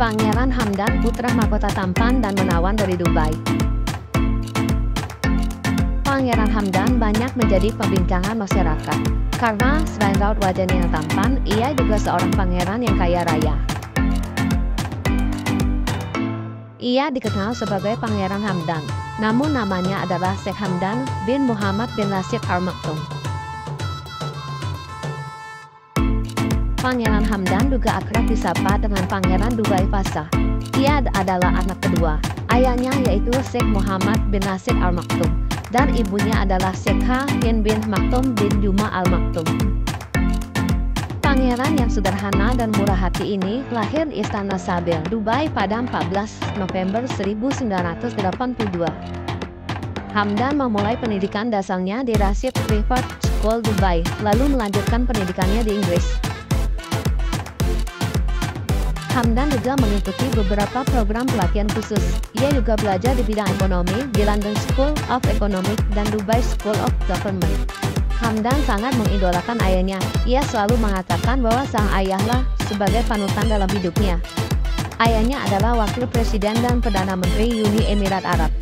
Pangeran Hamdan putra mahkota tampan dan menawan dari Dubai. Pangeran Hamdan banyak menjadi pembincangan masyarakat. Karena selain raut wajahnya yang tampan, ia juga seorang pangeran yang kaya raya. Ia dikenal sebagai Pangeran Hamdan, namun namanya adalah Sheikh Hamdan bin Muhammad bin Nasir Al Maktoum. Pangeran Hamdan juga akrab disapa dengan Pangeran Dubai Fasa. Ia adalah anak kedua. Ayahnya yaitu Sheikh Muhammad bin Nasir Al Maktoum dan ibunya adalah Sheikha Hind bin Maktoum bin Juma Al Maktoum. Pangeran yang sederhana dan murah hati ini lahir di Istana Sabil, Dubai pada 14 November 1982. Hamdan memulai pendidikan dasarnya di Rashid Private School Dubai, lalu melanjutkan pendidikannya di Inggris. Hamdan juga mengikuti beberapa program pelatihan khusus. Ia juga belajar di bidang ekonomi di London School of Economics dan Dubai School of Government. Hamdan sangat mengidolakan ayahnya. Ia selalu mengatakan bahwa sang ayahlah sebagai panutan dalam hidupnya. Ayahnya adalah wakil presiden dan perdana menteri Uni Emirat Arab.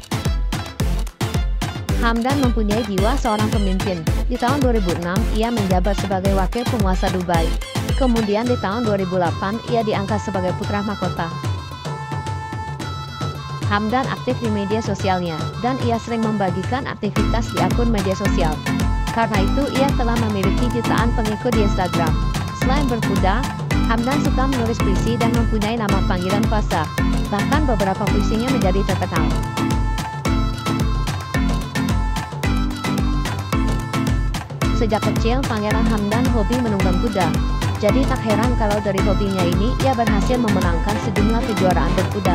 Hamdan mempunyai jiwa seorang pemimpin. Di tahun 2006, ia menjabat sebagai wakil penguasa Dubai. Kemudian di tahun 2008, ia diangkat sebagai putra mahkota. Hamdan aktif di media sosialnya, dan ia sering membagikan aktivitas di akun media sosial. Karena itu, ia telah memiliki jutaan pengikut di Instagram. Selain berkuda, Hamdan suka menulis puisi dan mempunyai nama panggilan Fasa. Bahkan beberapa puisinya menjadi terkenal. Sejak kecil, Pangeran Hamdan hobi menunggang kuda. Jadi tak heran kalau dari hobinya ini, ia berhasil memenangkan sejumlah kejuaraan berkuda,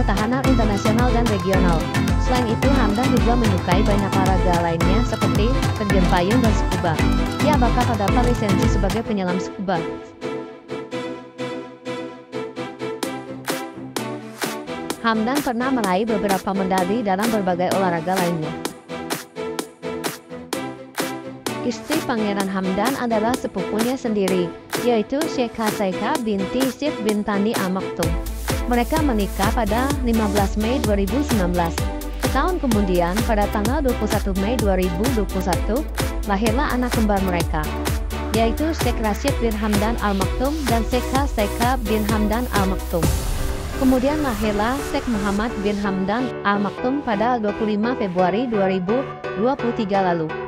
ketahanan internasional dan regional. Selain itu, Hamdan juga menyukai banyak olahraga lainnya seperti terjun payung dan scuba. Ia bakal mendapat lisensi sebagai penyelam scuba. Hamdan pernah meraih beberapa medali dalam berbagai olahraga lainnya. Istri Pangeran Hamdan adalah sepupunya sendiri, yaitu Sheikha Saika binti Sif bin Tani Al Maktoum. Mereka menikah pada 15 Mei 2019. Setahun kemudian, pada tanggal 21 Mei 2021, lahirlah anak kembar mereka, yaitu Sheikh Rashid bin Hamdan Al Maktoum dan Sheikha Saika bin Hamdan Al Maktoum. Kemudian lahirlah Sheikh Muhammad bin Hamdan Al Maktoum pada 25 Februari 2023 lalu.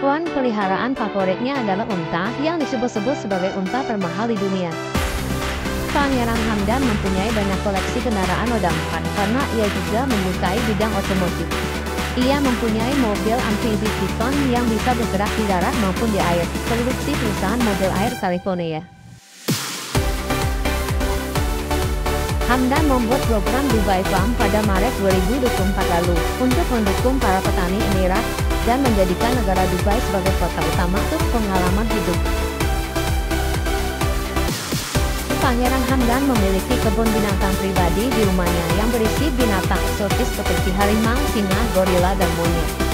Hewan peliharaan favoritnya adalah unta yang disebut-sebut sebagai unta termahal di dunia. Pangeran Hamdan mempunyai banyak koleksi kendaraan roda empat karena ia juga menyukai bidang otomotif. Ia mempunyai mobil amfibi Piton yang bisa bergerak di darat maupun di air, produksi perusahaan mobil air California. Hamdan membuat program Dubai Farm pada Maret 2024 lalu untuk mendukung para petani Emirat dan menjadikan negara Dubai sebagai kota utama untuk pengalaman hidup. Pangeran Hamdan memiliki kebun binatang pribadi di rumahnya yang berisi binatang eksotis seperti harimau, singa, gorila, dan monyet.